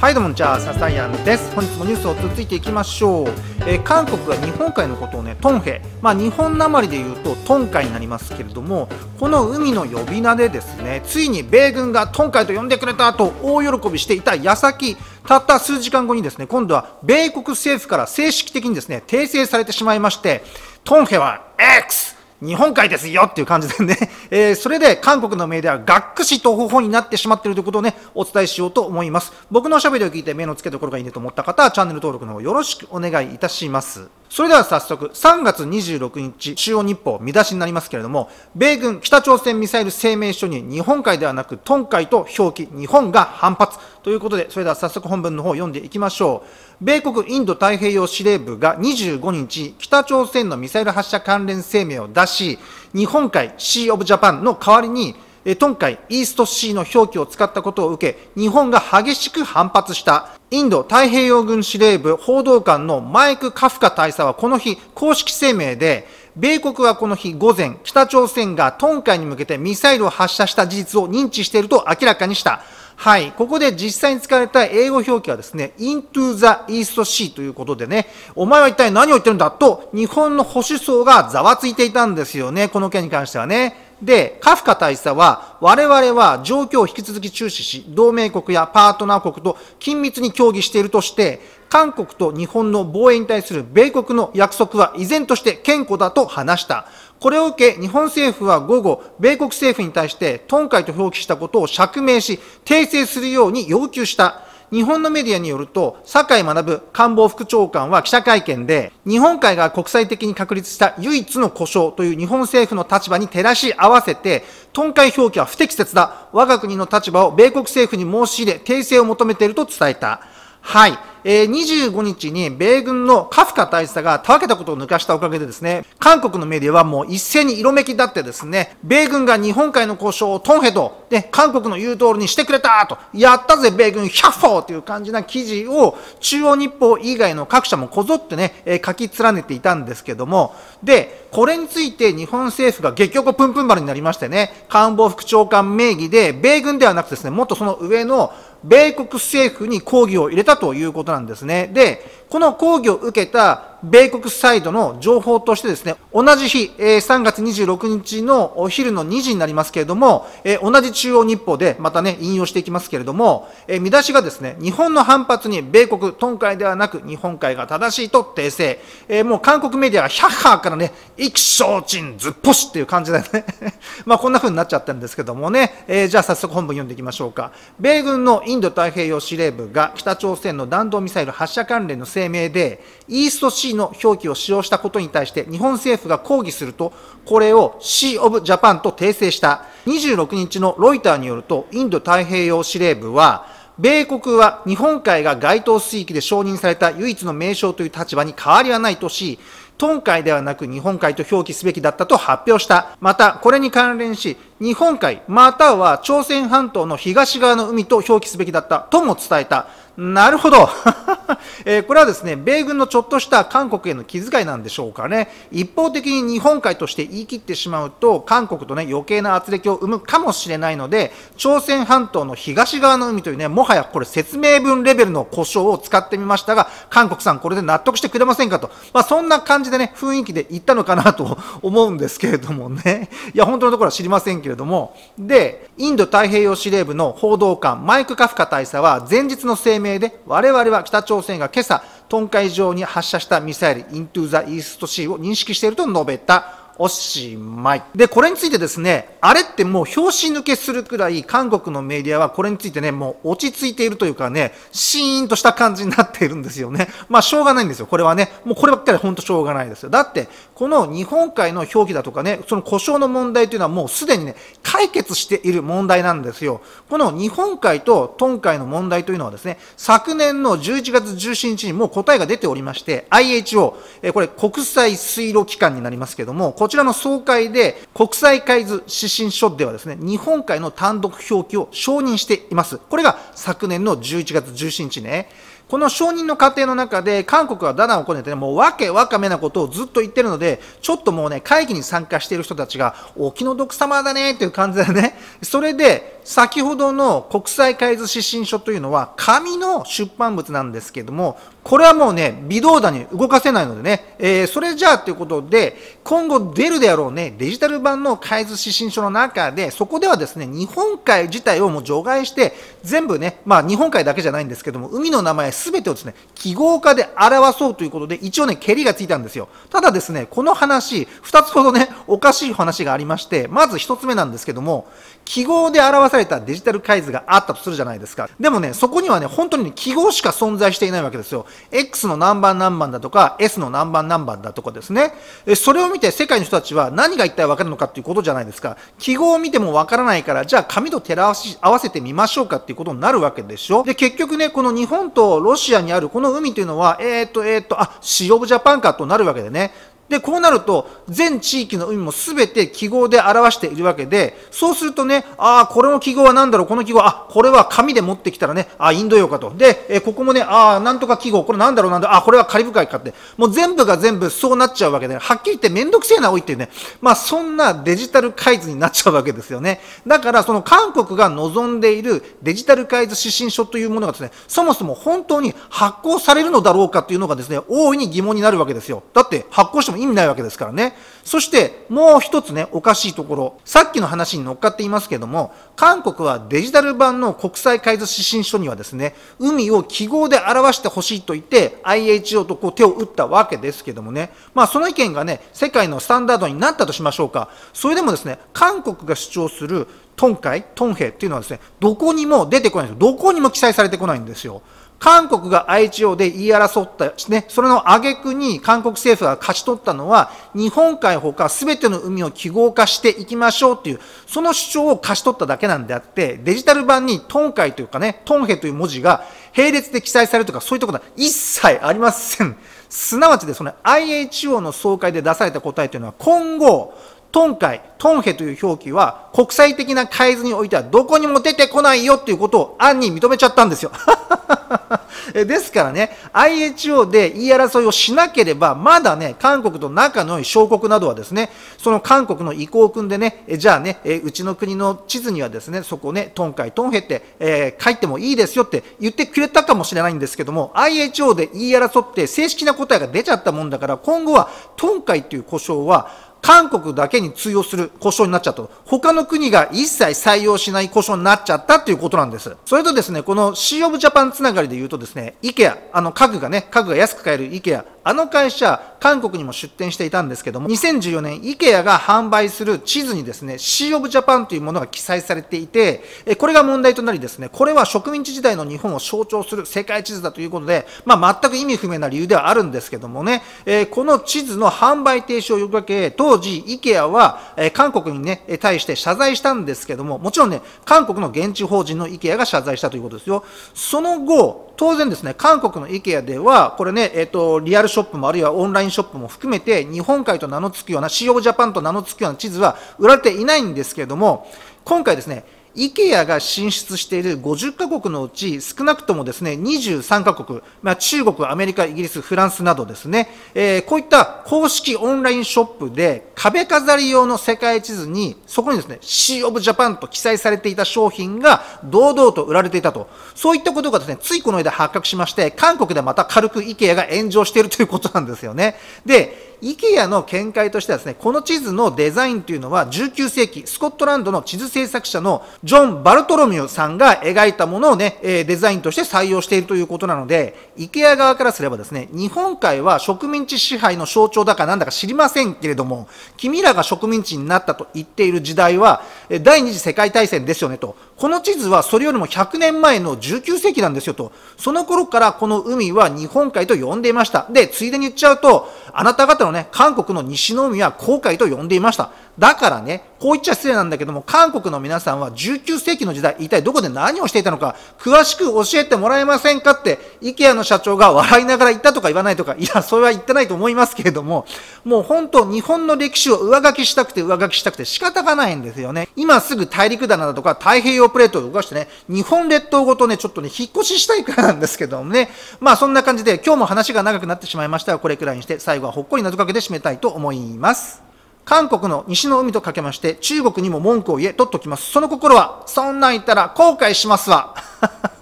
はいどうもじゃあササヤンです。本日もニュースを続いていきましょう、えー、韓国が日本海のことをねトンヘ。まあ日本なまりで言うとトン海になりますけれどもこの海の呼び名でですねついに米軍がトン海と呼んでくれたと大喜びしていた矢先たった数時間後にですね今度は米国政府から正式的にですね訂正されてしまいましてトンヘは X 日本海ですよっていう感じでね、えー、それで韓国のメディアががっくしと方法になってしまっているということをね、お伝えしようと思います。僕のおしゃべりを聞いて目の付けどころがいいねと思った方は、チャンネル登録の方よろしくお願いいたします。それでは早速、3月26日、中央日報、見出しになりますけれども、米軍北朝鮮ミサイル声明書に日本海ではなく、トン海と表記、日本が反発。ということで、それでは早速本文の方を読んでいきましょう。米国インド太平洋司令部が25日、北朝鮮のミサイル発射関連声明を出し、日本海シー・オブ・ジャパンの代わりに、トン海イーストシーの表記を使ったことを受け、日本が激しく反発したインド太平洋軍司令部報道官のマイク・カフカ大佐はこの日、公式声明で、米国はこの日午前、北朝鮮がトン海に向けてミサイルを発射した事実を認知していると明らかにした。はい。ここで実際に使われた英語表記はですね、into the east sea ということでね、お前は一体何を言ってるんだと、日本の保守層がざわついていたんですよね。この件に関してはね。で、カフカ大佐は、我々は状況を引き続き注視し、同盟国やパートナー国と緊密に協議しているとして、韓国と日本の防衛に対する米国の約束は依然として堅固だと話した。これを受け、日本政府は午後、米国政府に対して、トンカイと表記したことを釈明し、訂正するように要求した。日本のメディアによると、坂井学官房副長官は記者会見で、日本海が国際的に確立した唯一の故障という日本政府の立場に照らし合わせて、トンカイ表記は不適切だ。我が国の立場を米国政府に申し入れ、訂正を求めていると伝えた。はい。え、25日に米軍のカフカ大佐がたわけたことを抜かしたおかげでですね、韓国のメディアはもう一斉に色めきだってですね、米軍が日本海の交渉をトンヘと、で、韓国の言う通りにしてくれたと、やったぜ米軍100フォーという感じな記事を中央日報以外の各社もこぞってね、え、書き連ねていたんですけども、で、これについて日本政府が結局プンプン丸になりましてね、官房副長官名義で、米軍ではなくですね、もっとその上の米国政府に抗議を入れたということなんですね。で、この抗議を受けた米国サイドの情報としてですね、同じ日、え3月26日のお昼の2時になりますけれども、え同じ中央日報でまたね、引用していきますけれども、え見出しがですね、日本の反発に米国、トン海ではなく日本海が正しいと訂正。えもう韓国メディアがヒャッハーからね、意気消沈ずっぽしっていう感じでね まあこんな風になっちゃったんですけどもね、え、じゃあ早速本文読んでいきましょうか。米軍のインド太平洋司令部が北朝鮮の弾道ミサイル発射関連の声明で、イーストシー C の表記を使用したことに対して日本政府が抗議すると、これを C of Japan と訂正した。26日のロイターによると、インド太平洋司令部は、米国は日本海が該当水域で承認された唯一の名称という立場に変わりはないとし、トン海ではなく日本海と表記すべきだったと発表した。また、これに関連し、日本海または朝鮮半島の東側の海と表記すべきだったとも伝えた。なるほど、えー、これはですね、米軍のちょっとした韓国への気遣いなんでしょうかね。一方的に日本海として言い切ってしまうと、韓国とね、余計な圧力を生むかもしれないので、朝鮮半島の東側の海というね、もはやこれ説明文レベルの故障を使ってみましたが、韓国さんこれで納得してくれませんかと。まあそんな感じでね、雰囲気で言ったのかなと 思うんですけれどもね。いや、本当のところは知りませんけれども。で、インド太平洋司令部の報道官、マイク・カフカ大佐は前日の声明明で、我々は北朝鮮が今朝、トン海上に発射したミサイル、イントゥー・ザ・イーストシーを認識していると述べた。おしまい。で、これについてですね、あれってもう拍子抜けするくらい韓国のメディアはこれについてね、もう落ち着いているというかね、シーンとした感じになっているんですよね。まあしょうがないんですよ。これはね、もうこればっかり本当しょうがないですよ。だって、この日本海の表記だとかね、その故障の問題というのはもうすでにね、解決している問題なんですよ。この日本海とトン海の問題というのはですね、昨年の11月17日にもう答えが出ておりまして、IHO、これ国際水路機関になりますけども、こちらの総会で国際海図指針書ではですね、日本海の単独表記を承認しています。これが昨年の11月17日ね。この承認の過程の中で、韓国はダダをこねて、ね、もうわけわかめなことをずっと言ってるので、ちょっともうね、会議に参加している人たちが、お気の毒様だねっていう感じでね、それで、先ほどの国際海図指針書というのは、紙の出版物なんですけども、これはもうね、微動だに動かせないのでね、えー、それじゃあということで、今後出るであろうね、デジタル版の海図指針書の中で、そこではですね、日本海自体をもう除外して、全部ね、まあ日本海だけじゃないんですけども、海の名前すべてをですね、記号化で表そうということで、一応ね、蹴りがついたんですよ。ただですね、この話、二つほどね、おかしい話がありまして、まず一つ目なんですけども、記号で表されたデジタル海図があったとするじゃないですか。でもね、そこにはね、本当に、記号しか存在していないわけですよ。X の何番何番だとか、S の何番何番だとかですね。それを見て世界の人たちは何が一体わかるのかっていうことじゃないですか。記号を見てもわからないから、じゃあ紙と照らし合わせてみましょうかっていうことになるわけでしょ。で、結局ね、この日本とロシアにあるこの海というのは、えーっ、と、えーっ、と、あ、シーオブジャパンかとなるわけでね。で、こうなると、全地域の海も全て記号で表しているわけで、そうするとね、ああ、これの記号は何だろう、この記号、あ、これは紙で持ってきたらね、あインド洋かと。で、えここもね、ああ、なんとか記号、これなんだろう、なんだあこれはカリブ海かって。もう全部が全部そうなっちゃうわけで、はっきり言ってめんどくせえな、おいっていうね。まあ、そんなデジタル海図になっちゃうわけですよね。だから、その韓国が望んでいるデジタル海図指針書というものがですね、そもそも本当に発行されるのだろうかというのがですね、大いに疑問になるわけですよ。だって、発行しても意味ないわけですからね。そしてもう一つね、おかしいところ。さっきの話に乗っかっていますけども、韓国はデジタル版の国際海図指針書にはですね、海を記号で表してほしいと言って IHO とこう手を打ったわけですけどもね、まあその意見がね、世界のスタンダードになったとしましょうか。それでもですね、韓国が主張するトンカイ、トンヘっていうのはですね、どこにも出てこないんですよ。どこにも記載されてこないんですよ。韓国が IHO で言い争ったし、ね、それの挙句に韓国政府が勝ち取ったのは、日本海ほか全ての海を記号化していきましょうっていう、その主張を勝ち取っただけなんであって、デジタル版にトン海というかね、トンヘという文字が並列で記載されるとか、そういったことは一切ありません。すなわちで、その IHO の総会で出された答えというのは、今後、トンカイ、トンヘという表記は国際的な海図においてはどこにも出てこないよっていうことを暗に認めちゃったんですよ。ですからね、IHO で言い争いをしなければ、まだね、韓国と仲の良い小国などはですね、その韓国の意向を組んでね、じゃあね、うちの国の地図にはですね、そこね、トンカイ、トンヘって、えー、書いてもいいですよって言ってくれたかもしれないんですけども、IHO で言い争って正式な答えが出ちゃったもんだから、今後はトンカイっていう故障は、韓国だけに通用する故障になっちゃったと。他の国が一切採用しない故障になっちゃったっていうことなんです。それとですね、このシーオブジャパンつながりで言うとですね、IKEA、あの家具がね、家具が安く買える IKEA、あの会社、韓国にも出店していたんですけども、2014年、イケアが販売する地図にですね、シーオブジャパンというものが記載されていて、これが問題となりですね、これは植民地時代の日本を象徴する世界地図だということで、まあ、全く意味不明な理由ではあるんですけどもね、この地図の販売停止を呼びかけ、当時、イケアは韓国にね、対して謝罪したんですけども、もちろんね、韓国の現地法人のイケアが謝罪したということですよ。その後、当然ですね、韓国の IKEA では、これね、えっ、ー、と、リアルショップもあるいはオンラインショップも含めて、日本海と名の付くような、CO ジャパンと名の付くような地図は売られていないんですけれども、今回ですね、IKEA が進出している50カ国のうち少なくともですね、23カ国、まあ、中国、アメリカ、イギリス、フランスなどですね、えー、こういった公式オンラインショップで壁飾り用の世界地図に、そこにですね、Sea of Japan と記載されていた商品が堂々と売られていたと。そういったことがですね、ついこの間発覚しまして、韓国でまた軽く IKEA が炎上しているということなんですよね。で、IKEA の見解としてはですね、この地図のデザインというのは19世紀、スコットランドの地図制作者のジョン・バルトロミュさんが描いたものをね、デザインとして採用しているということなので、IKEA 側からすればですね、日本海は植民地支配の象徴だかなんだか知りませんけれども、君らが植民地になったと言っている時代は、第二次世界大戦ですよねと。この地図はそれよりも100年前の19世紀なんですよと。その頃からこの海は日本海と呼んでいました。で、ついでに言っちゃうと、あなた方のね、韓国の西の海は航海と呼んでいました。だからね、こう言っちゃ失礼なんだけども、韓国の皆さんは19世紀の時代、一体どこで何をしていたのか、詳しく教えてもらえませんかって、IKEA の社長が笑いながら言ったとか言わないとか、いや、それは言ってないと思いますけれども、もう本当、日本の歴史を上書きしたくて上書きしたくて仕方がないんですよね。今すぐ大陸棚だとか太平洋プレートを動かしてね、日本列島ごとね、ちょっとね、引っ越ししたいくらいなんですけどもね、まあそんな感じで、今日も話が長くなってしまいましたが、これくらいにして、最後はほっこり謎かけで締めたいと思います。韓国の西の海とかけまして、中国にも文句を言え、取っときます。その心は、そんなん言ったら後悔しますわ。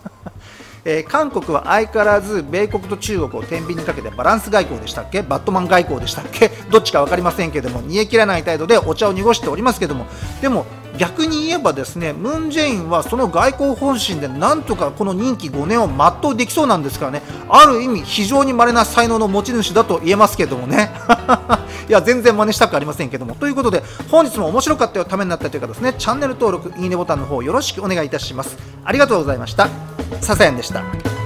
えー、韓国は相変わらず米国と中国を天秤にかけてバランス外交でしたっけ？バットマン外交でしたっけ？どっちか分かりませんけども煮え切らない態度でお茶を濁しておりますけどもでも逆に言えばですねムン・ジェインはその外交方針でなんとかこの任期5年を全うできそうなんですからねある意味非常に稀な才能の持ち主だと言えますけどもね。いや全然真似したくありませんけども。ということで本日も面白かったよためになったというかですね。チャンネル登録いいねボタンの方よろしくお願いいたします。ありがとうございました。ささやんでした。